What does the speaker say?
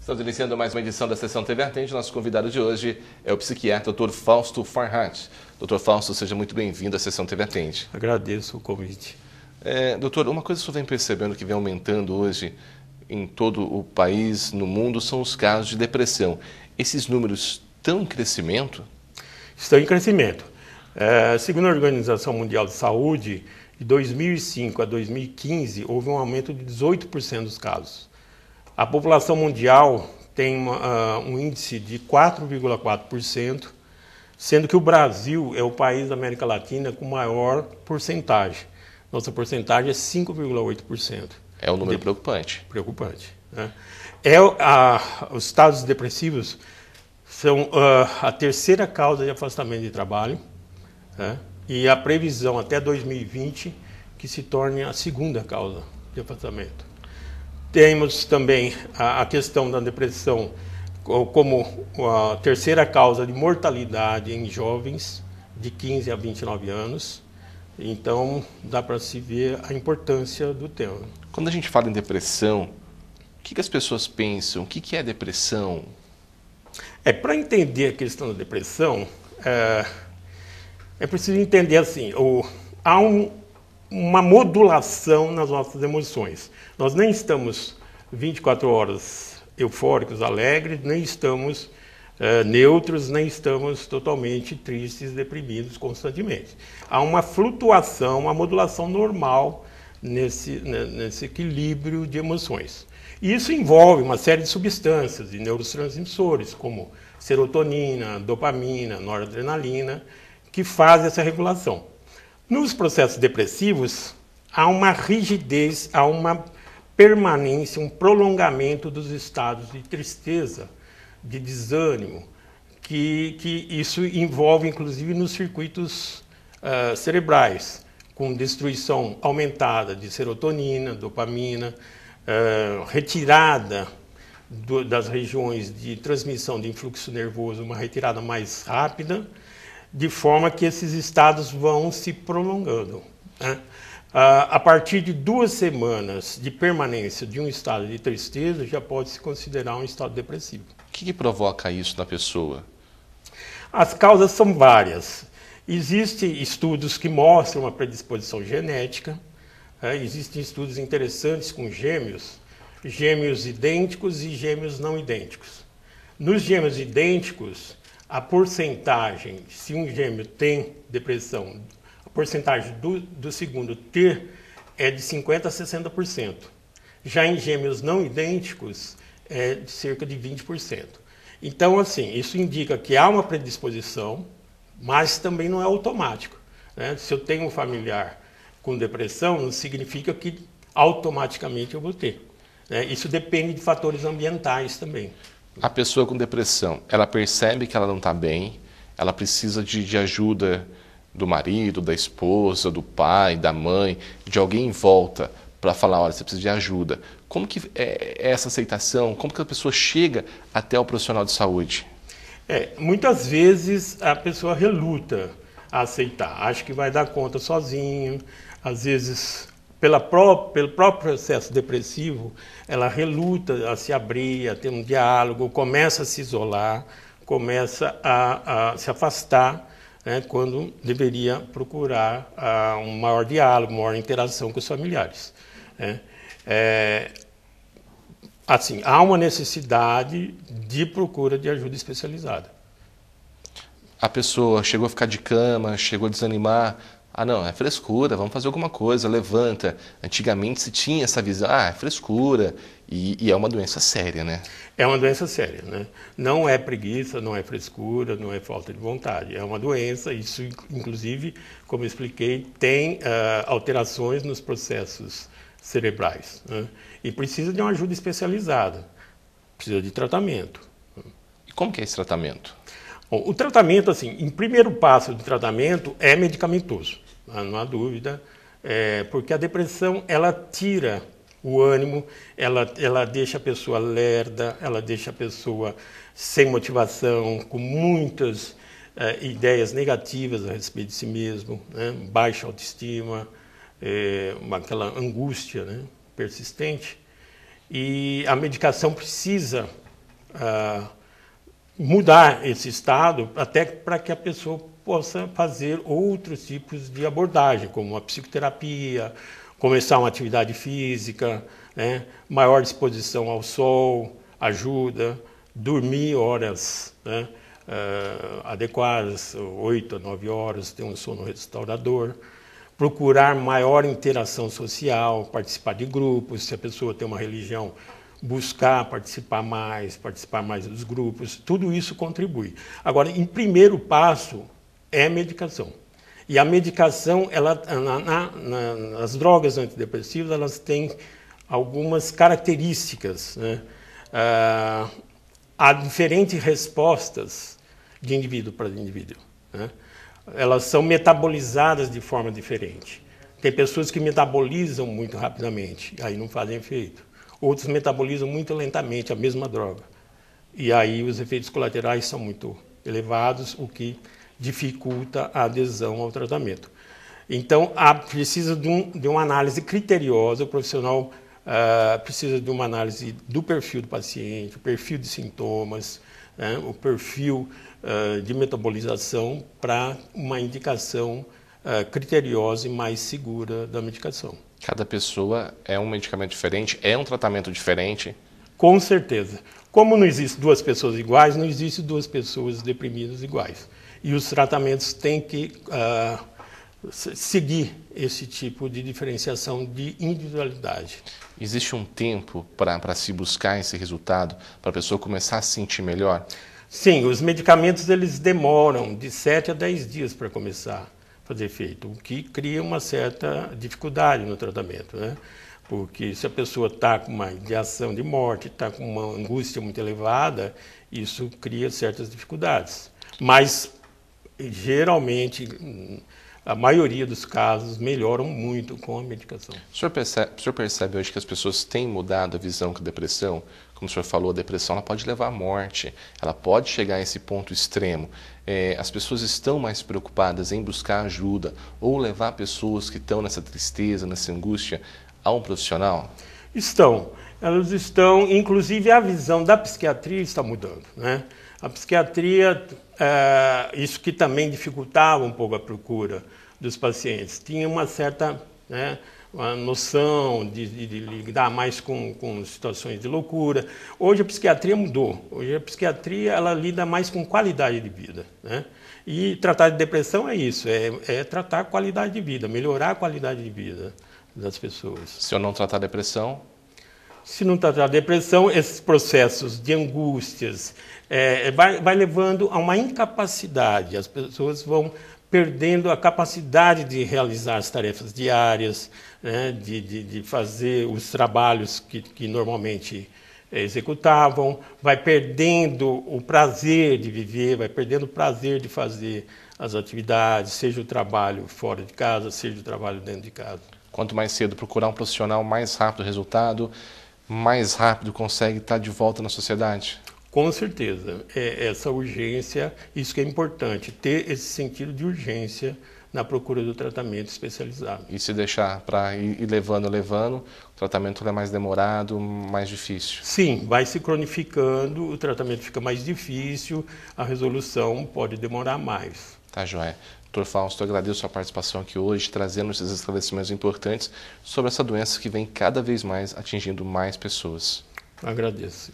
Estamos iniciando mais uma edição da Sessão TV Atende. Nosso convidado de hoje é o psiquiatra Dr. Fausto Farhat. Dr. Fausto, seja muito bem-vindo à Sessão TV Atende. Agradeço o convite. É, doutor, uma coisa que o senhor vem percebendo que vem aumentando hoje em todo o país, no mundo, são os casos de depressão. Esses números estão em crescimento? Estão em crescimento. É, segundo a Organização Mundial de Saúde, de 2005 a 2015 houve um aumento de 18% dos casos. A população mundial tem uma, uh, um índice de 4,4%, sendo que o Brasil é o país da América Latina com maior porcentagem. Nossa porcentagem é 5,8%. É um número de... preocupante. Preocupante. Né? É, a, os estados depressivos são uh, a terceira causa de afastamento de trabalho né? E a previsão até 2020 que se torne a segunda causa de afastamento. Temos também a, a questão da depressão como a terceira causa de mortalidade em jovens de 15 a 29 anos. Então, dá para se ver a importância do tema. Quando a gente fala em depressão, o que, que as pessoas pensam? O que, que é depressão? É, para entender a questão da depressão, é, é preciso entender assim, o, há um, uma modulação nas nossas emoções. Nós nem estamos 24 horas eufóricos, alegres, nem estamos é, neutros, nem estamos totalmente tristes, deprimidos constantemente. Há uma flutuação, uma modulação normal nesse, né, nesse equilíbrio de emoções. E isso envolve uma série de substâncias, de neurotransmissores, como serotonina, dopamina, noradrenalina, que fazem essa regulação. Nos processos depressivos, há uma rigidez, há uma permanência, um prolongamento dos estados de tristeza, de desânimo, que, que isso envolve inclusive nos circuitos uh, cerebrais, com destruição aumentada de serotonina, dopamina, uh, retirada do, das regiões de transmissão de influxo nervoso, uma retirada mais rápida, de forma que esses estados vão se prolongando. Né? a partir de duas semanas de permanência de um estado de tristeza, já pode se considerar um estado depressivo. O que, que provoca isso na pessoa? As causas são várias. Existem estudos que mostram uma predisposição genética, né? existem estudos interessantes com gêmeos, gêmeos idênticos e gêmeos não idênticos. Nos gêmeos idênticos, a porcentagem, se um gêmeo tem depressão, a porcentagem do, do segundo ter é de 50% a 60%. Já em gêmeos não idênticos, é de cerca de 20%. Então, assim, isso indica que há uma predisposição, mas também não é automático. Né? Se eu tenho um familiar com depressão, não significa que automaticamente eu vou ter. Né? Isso depende de fatores ambientais também. A pessoa com depressão, ela percebe que ela não está bem, ela precisa de, de ajuda do marido, da esposa, do pai, da mãe, de alguém em volta para falar, olha, você precisa de ajuda. Como que é essa aceitação? Como que a pessoa chega até o profissional de saúde? É, muitas vezes a pessoa reluta a aceitar, acha que vai dar conta sozinho, às vezes pela pró pelo próprio processo depressivo, ela reluta a se abrir, a ter um diálogo, começa a se isolar, começa a, a se afastar né, quando deveria procurar uh, um maior diálogo, maior interação com os familiares. Né. É, assim, há uma necessidade de procura de ajuda especializada. A pessoa chegou a ficar de cama, chegou a desanimar. Ah, não, é frescura, vamos fazer alguma coisa, levanta. Antigamente se tinha essa visão, ah, é frescura. E, e, é uma doença séria, né? É uma doença séria, né? Não é preguiça, não é frescura, não é falta de vontade. É uma doença, isso, inclusive, como eu expliquei, tem uh, alterações nos processos cerebrais. Né? E precisa de uma ajuda especializada, precisa de tratamento. E como que é esse tratamento? Bom, o tratamento, assim, em primeiro passo do tratamento é medicamentoso, né? não há dúvida, é, porque a depressão ela tira o ânimo, ela, ela deixa a pessoa lerda, ela deixa a pessoa sem motivação, com muitas é, ideias negativas a respeito de si mesmo, né? baixa autoestima, é, uma, aquela angústia, né? persistente e a medicação precisa ah, mudar esse estado até para que a pessoa possa fazer outros tipos de abordagem, como a psicoterapia, começar uma atividade física, né? maior exposição ao sol ajuda, dormir horas né? uh, adequadas, 8 a 9 horas, ter um sono restaurador, procurar maior interação social, participar de grupos, se a pessoa tem uma religião, buscar participar mais, participar mais dos grupos, tudo isso contribui. Agora, em primeiro passo, é medicação. E a medicação, ela, na, na, na, as drogas antidepressivas, elas têm algumas características. Né? Ah, há diferentes respostas de indivíduo para indivíduo. Né? Elas são metabolizadas de forma diferente. Tem pessoas que metabolizam muito rapidamente, aí não fazem efeito. Outros metabolizam muito lentamente a mesma droga. E aí os efeitos colaterais são muito elevados, o que dificulta a adesão ao tratamento. Então, há, precisa de, um, de, uma análise criteriosa, o profissional uh, precisa de uma análise do perfil do paciente, o perfil de sintomas, né, o perfil uh, de metabolização para uma indicação uh, criteriosa e mais segura da medicação. Cada pessoa é um medicamento diferente, é um tratamento diferente? Com certeza. Como não existe duas pessoas iguais, não existe duas pessoas deprimidas iguais e os tratamentos têm que uh, seguir esse tipo de diferenciação de individualidade. Existe um tempo para se buscar esse resultado, para a pessoa começar a se sentir melhor? Sim, os medicamentos eles demoram de 7 a 10 dias para começar fazer efeito, o que cria uma certa dificuldade no tratamento, né? Porque se a pessoa está com uma ideação de morte, está com uma angústia muito elevada, isso cria certas dificuldades. Mas geralmente, a maioria dos casos melhoram muito com a medicação. O senhor percebe, o senhor percebe hoje que as pessoas têm mudado a visão que a depressão, como o senhor falou, a depressão ela pode levar à morte, ela pode chegar a esse ponto extremo. É, as pessoas estão mais preocupadas em buscar ajuda ou levar pessoas que estão nessa tristeza, nessa angústia, a um profissional? Estão. Elas estão, inclusive a visão da psiquiatria está mudando. Né? A psiquiatria é, isso que também dificultava um pouco a procura dos pacientes. Tinha uma certa né, uma noção de, de, de, lidar mais com, com situações de loucura. Hoje a psiquiatria mudou. Hoje a psiquiatria ela lida mais com qualidade de vida. Né? E tratar de depressão é isso, é, é tratar a qualidade de vida, melhorar a qualidade de vida das pessoas. Se eu não tratar depressão, se não tratar a depressão, esses processos de angústias é, vai, vai levando a uma incapacidade. As pessoas vão perdendo a capacidade de realizar as tarefas diárias, né, de, de, de, fazer os trabalhos que, que normalmente executavam, vai perdendo o prazer de viver, vai perdendo o prazer de fazer as atividades, seja o trabalho fora de casa, seja o trabalho dentro de casa. Quanto mais cedo procurar um profissional, mais rápido o resultado, mais rápido consegue estar de volta na sociedade? Com certeza. É essa urgência, isso que é importante, ter esse sentido de urgência na procura do tratamento especializado. E se deixar para ir levando, levando, o tratamento é mais demorado, mais difícil? Sim, vai se cronificando, o tratamento fica mais difícil, a resolução pode demorar mais. Tá, Joé. Doutor Fausto, eu agradeço a sua participação aqui hoje, trazendo esses esclarecimentos importantes sobre essa doença que vem cada vez mais atingindo mais pessoas. Agradeço.